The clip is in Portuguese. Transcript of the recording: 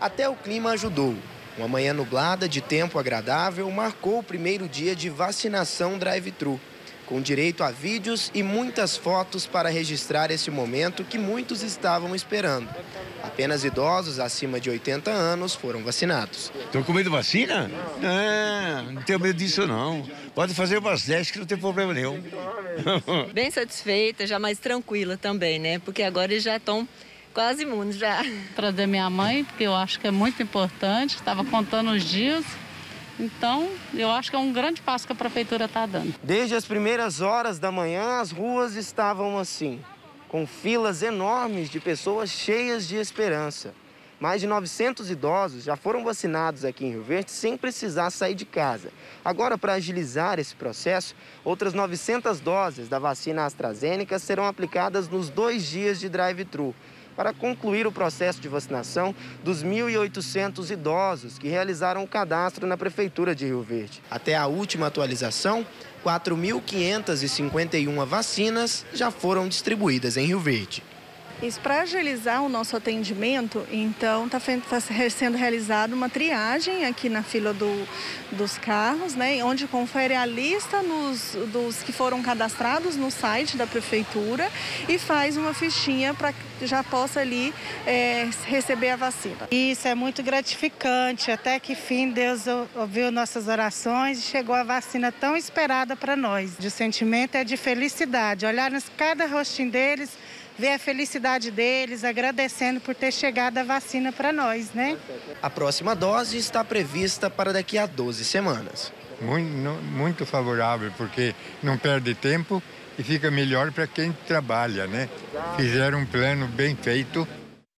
Até o clima ajudou. Uma manhã nublada de tempo agradável marcou o primeiro dia de vacinação drive-thru, com direito a vídeos e muitas fotos para registrar esse momento que muitos estavam esperando. Apenas idosos acima de 80 anos foram vacinados. Estou com medo de vacina? Não, não tenho medo disso não. Pode fazer umas 10 que não tem problema nenhum. Bem satisfeita, já mais tranquila também, né? Porque agora eles já estão quase imunes já. Trazer minha mãe, porque eu acho que é muito importante, estava contando os dias. Então, eu acho que é um grande passo que a prefeitura está dando. Desde as primeiras horas da manhã, as ruas estavam assim, com filas enormes de pessoas cheias de esperança. Mais de 900 idosos já foram vacinados aqui em Rio Verde sem precisar sair de casa. Agora, para agilizar esse processo, outras 900 doses da vacina AstraZeneca serão aplicadas nos dois dias de drive-thru para concluir o processo de vacinação dos 1.800 idosos que realizaram o cadastro na Prefeitura de Rio Verde. Até a última atualização, 4.551 vacinas já foram distribuídas em Rio Verde. Isso para agilizar o nosso atendimento, então está tá sendo realizada uma triagem aqui na fila do, dos carros, né, onde confere a lista nos, dos que foram cadastrados no site da prefeitura e faz uma fichinha para que já possa ali é, receber a vacina. Isso é muito gratificante, até que fim Deus ouviu nossas orações e chegou a vacina tão esperada para nós. O sentimento é de felicidade, olhar cada rostinho deles ver a felicidade deles, agradecendo por ter chegado a vacina para nós, né? A próxima dose está prevista para daqui a 12 semanas. Muito, muito favorável, porque não perde tempo e fica melhor para quem trabalha, né? Fizeram um plano bem feito